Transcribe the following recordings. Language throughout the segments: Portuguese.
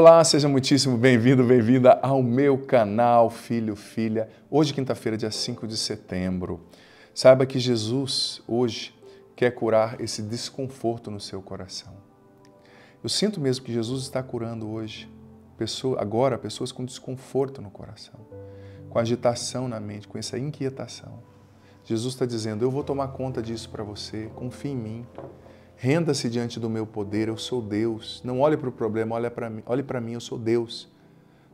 Olá, seja muitíssimo bem-vindo, bem-vinda ao meu canal Filho, Filha. Hoje, quinta-feira, dia 5 de setembro. Saiba que Jesus, hoje, quer curar esse desconforto no seu coração. Eu sinto mesmo que Jesus está curando hoje, pessoa, agora, pessoas com desconforto no coração, com agitação na mente, com essa inquietação. Jesus está dizendo: Eu vou tomar conta disso para você, confie em mim. Renda-se diante do meu poder, eu sou Deus. Não olhe para o problema, olhe para mim, olhe para mim, eu sou Deus.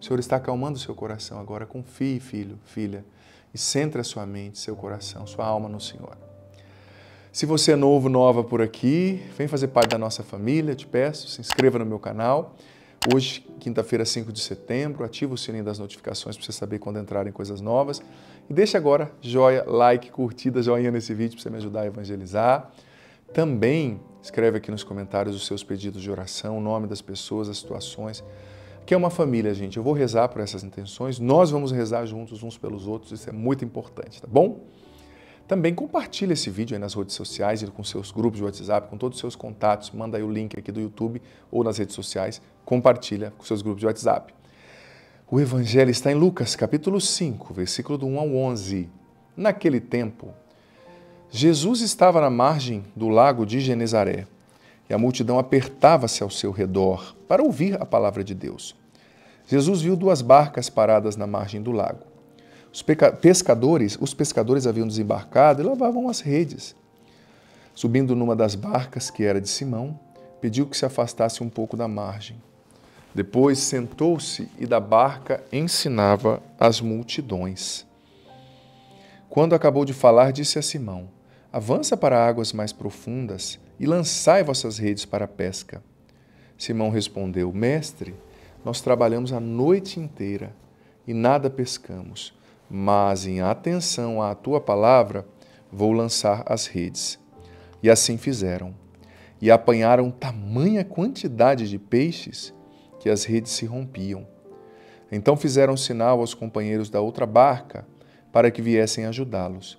O Senhor está acalmando o seu coração agora. Confie, filho, filha, e centre a sua mente, seu coração, sua alma no Senhor. Se você é novo, nova por aqui, vem fazer parte da nossa família, te peço, se inscreva no meu canal. Hoje, quinta-feira, 5 de setembro, ativa o sininho das notificações para você saber quando entrarem coisas novas. E deixa agora joia, like, curtida, joinha nesse vídeo para você me ajudar a evangelizar. Também escreve aqui nos comentários os seus pedidos de oração, o nome das pessoas, as situações. Que é uma família, gente. Eu vou rezar por essas intenções, nós vamos rezar juntos uns pelos outros, isso é muito importante, tá bom? Também compartilhe esse vídeo aí nas redes sociais e com seus grupos de WhatsApp, com todos os seus contatos, manda aí o link aqui do YouTube ou nas redes sociais, compartilha com seus grupos de WhatsApp. O evangelho está em Lucas, capítulo 5, versículo do 1 ao 11. Naquele tempo, Jesus estava na margem do lago de Genezaré e a multidão apertava-se ao seu redor para ouvir a palavra de Deus. Jesus viu duas barcas paradas na margem do lago. Os pescadores, os pescadores haviam desembarcado e lavavam as redes. Subindo numa das barcas, que era de Simão, pediu que se afastasse um pouco da margem. Depois sentou-se e da barca ensinava as multidões. Quando acabou de falar, disse a Simão: Avança para águas mais profundas e lançai vossas redes para a pesca. Simão respondeu: Mestre, nós trabalhamos a noite inteira e nada pescamos, mas em atenção à tua palavra vou lançar as redes. E assim fizeram. E apanharam tamanha quantidade de peixes que as redes se rompiam. Então fizeram sinal aos companheiros da outra barca para que viessem ajudá-los.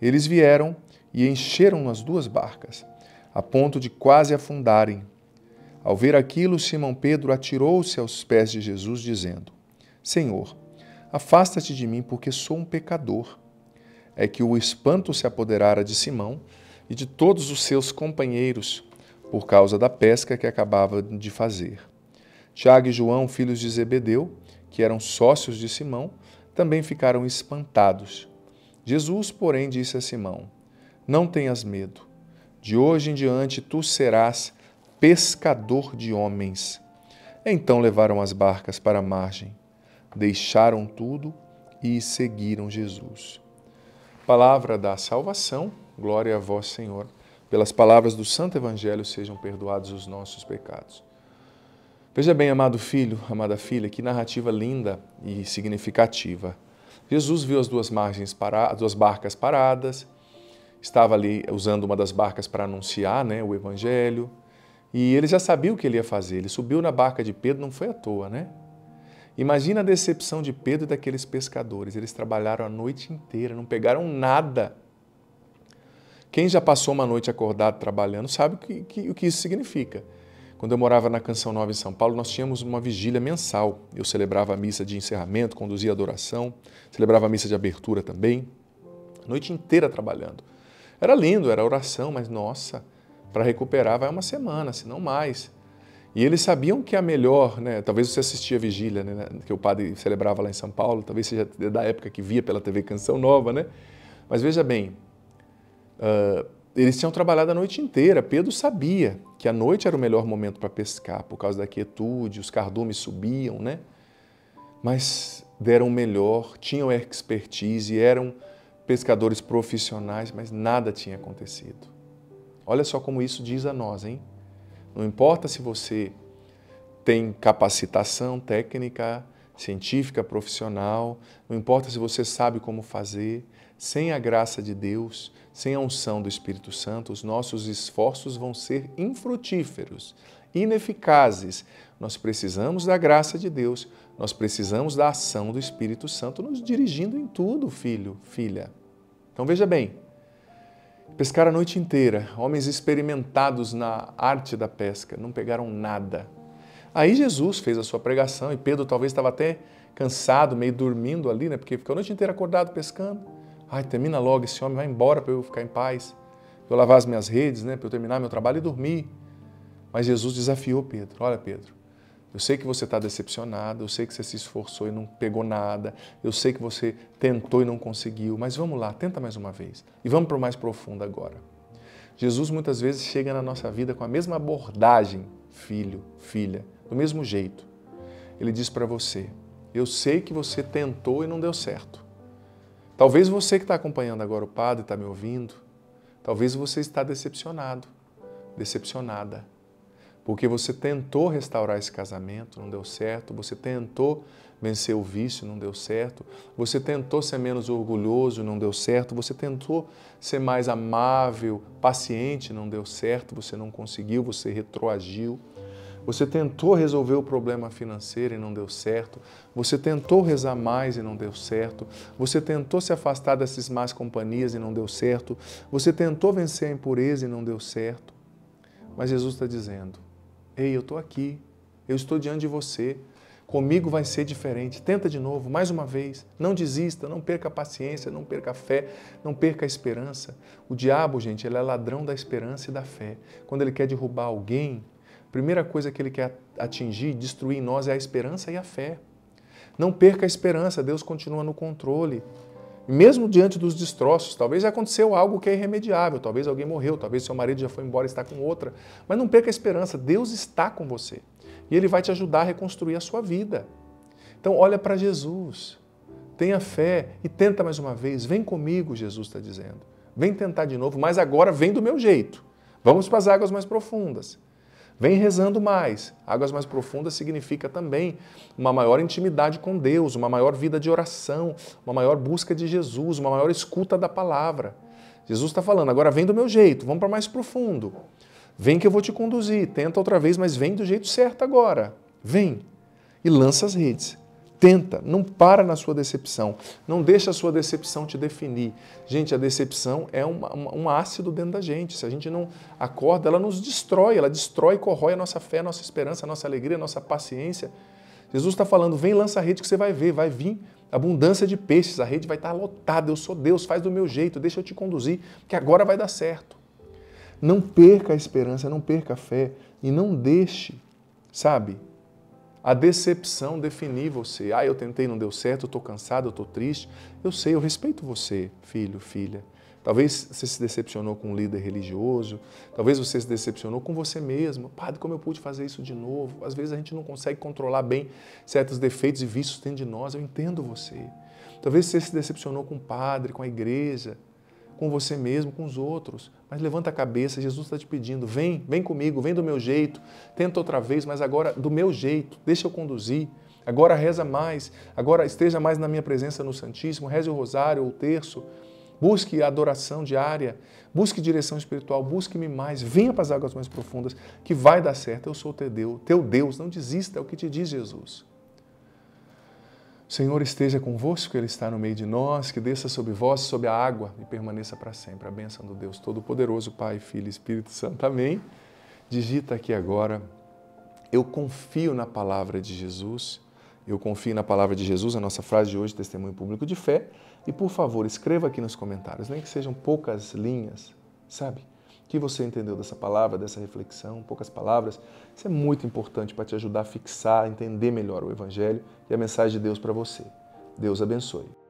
Eles vieram e encheram as duas barcas, a ponto de quase afundarem. Ao ver aquilo, Simão Pedro atirou-se aos pés de Jesus, dizendo: Senhor, afasta-te de mim, porque sou um pecador. É que o espanto se apoderara de Simão e de todos os seus companheiros, por causa da pesca que acabava de fazer. Tiago e João, filhos de Zebedeu, que eram sócios de Simão, também ficaram espantados. Jesus, porém, disse a Simão: não tenhas medo. De hoje em diante tu serás pescador de homens. Então levaram as barcas para a margem, deixaram tudo e seguiram Jesus. Palavra da salvação, glória a vós, Senhor. Pelas palavras do Santo Evangelho sejam perdoados os nossos pecados. Veja bem, amado filho, amada filha, que narrativa linda e significativa. Jesus viu as duas margens paradas, duas barcas paradas, estava ali usando uma das barcas para anunciar né, o Evangelho. E ele já sabia o que ele ia fazer. Ele subiu na barca de Pedro, não foi à toa, né? Imagina a decepção de Pedro e daqueles pescadores. Eles trabalharam a noite inteira, não pegaram nada. Quem já passou uma noite acordado trabalhando sabe o que, que, o que isso significa. Quando eu morava na Canção Nova em São Paulo, nós tínhamos uma vigília mensal. Eu celebrava a missa de encerramento, conduzia a adoração, celebrava a missa de abertura também. Noite inteira trabalhando. Era lindo, era oração, mas nossa, para recuperar vai uma semana, se não mais. E eles sabiam que a melhor, né, talvez você assistia a vigília, né, que o padre celebrava lá em São Paulo, talvez seja da época que via pela TV Canção Nova, né? Mas veja bem, uh, eles tinham trabalhado a noite inteira. Pedro sabia que a noite era o melhor momento para pescar, por causa da quietude, os cardumes subiam, né? Mas deram o melhor, tinham expertise, eram pescadores profissionais, mas nada tinha acontecido. Olha só como isso diz a nós, hein? Não importa se você tem capacitação técnica, científica, profissional, não importa se você sabe como fazer, sem a graça de Deus, sem a unção do Espírito Santo, os nossos esforços vão ser infrutíferos, ineficazes. Nós precisamos da graça de Deus, nós precisamos da ação do Espírito Santo nos dirigindo em tudo, filho, filha. Então veja bem, pescaram a noite inteira, homens experimentados na arte da pesca, não pegaram nada. Aí Jesus fez a sua pregação e Pedro talvez estava até cansado, meio dormindo ali, né? Porque ficou a noite inteira acordado pescando. Ai, termina logo esse homem, vai embora para eu ficar em paz, para eu lavar as minhas redes, né? Para eu terminar meu trabalho e dormir. Mas Jesus desafiou Pedro. Olha, Pedro, eu sei que você está decepcionado, eu sei que você se esforçou e não pegou nada, eu sei que você tentou e não conseguiu, mas vamos lá, tenta mais uma vez. E vamos para o mais profundo agora. Jesus muitas vezes chega na nossa vida com a mesma abordagem, filho, filha, do mesmo jeito. Ele diz para você: Eu sei que você tentou e não deu certo. Talvez você que está acompanhando agora o Padre, está me ouvindo, talvez você está decepcionado, decepcionada. Porque você tentou restaurar esse casamento, não deu certo, você tentou vencer o vício, não deu certo, você tentou ser menos orgulhoso, não deu certo, você tentou ser mais amável, paciente, não deu certo, você não conseguiu, você retroagiu. Você tentou resolver o problema financeiro e não deu certo. Você tentou rezar mais e não deu certo. Você tentou se afastar dessas más companhias e não deu certo. Você tentou vencer a impureza e não deu certo. Mas Jesus está dizendo: Ei, eu estou aqui. Eu estou diante de você. Comigo vai ser diferente. Tenta de novo, mais uma vez. Não desista, não perca a paciência, não perca a fé, não perca a esperança. O diabo, gente, ele é ladrão da esperança e da fé. Quando ele quer derrubar alguém, primeira coisa que ele quer atingir, destruir em nós é a esperança e a fé. Não perca a esperança, Deus continua no controle. Mesmo diante dos destroços, talvez aconteceu algo que é irremediável, talvez alguém morreu, talvez seu marido já foi embora e está com outra, mas não perca a esperança, Deus está com você e Ele vai te ajudar a reconstruir a sua vida. Então, olha para Jesus, tenha fé e tenta mais uma vez. Vem comigo, Jesus está dizendo. Vem tentar de novo, mas agora vem do meu jeito. Vamos para as águas mais profundas. Vem rezando mais. Águas mais profundas significa também uma maior intimidade com Deus, uma maior vida de oração, uma maior busca de Jesus, uma maior escuta da palavra. Jesus está falando, agora vem do meu jeito, vamos para mais profundo. Vem que eu vou te conduzir, tenta outra vez, mas vem do jeito certo agora. Vem e lança as redes. Tenta, não para na sua decepção. Não deixa a sua decepção te definir. Gente, a decepção é um ácido dentro da gente. Se a gente não acorda, ela nos destrói. Ela destrói e corrói a nossa fé, a nossa esperança, a nossa alegria, a nossa paciência. Jesus está falando, vem, lança a rede que você vai ver. Vai vir abundância de peixes. A rede vai estar lotada. Eu sou Deus, faz do meu jeito, deixa eu te conduzir, que agora vai dar certo. Não perca a esperança, não perca a fé e não deixe, sabe, a decepção definir você. Ah, eu tentei, não deu certo, eu estou cansado, eu estou triste. Eu sei, eu respeito você, filho, filha. Talvez você se decepcionou com um líder religioso, talvez você se decepcionou com você mesmo. Padre, como eu pude fazer isso de novo? Às vezes a gente não consegue controlar bem certos defeitos e vícios dentro de nós. Eu entendo você. Talvez você se decepcionou com o padre, com a igreja, com você mesmo, com os outros. Mas levanta a cabeça, Jesus está te pedindo: vem, vem comigo, vem do meu jeito, tenta outra vez, mas agora do meu jeito, deixa eu conduzir. Agora reza mais, agora esteja mais na minha presença no Santíssimo, reze o rosário ou o terço, busque a adoração diária, busque direção espiritual, busque-me mais, venha para as águas mais profundas, que vai dar certo. Eu sou teu Deus, teu Deus, não desista, é o que te diz Jesus. Senhor esteja convosco, Ele está no meio de nós, que desça sobre vós, sobre a água e permaneça para sempre. A bênção do Deus Todo-Poderoso, Pai, Filho e Espírito Santo. Amém. Digita aqui agora, eu confio na palavra de Jesus. Eu confio na palavra de Jesus, a nossa frase de hoje, testemunho público de fé. E por favor, escreva aqui nos comentários, nem que sejam poucas linhas, sabe? Que você entendeu dessa palavra, dessa reflexão, poucas palavras. Isso é muito importante para te ajudar a fixar, a entender melhor o Evangelho e a mensagem de Deus para você. Deus abençoe.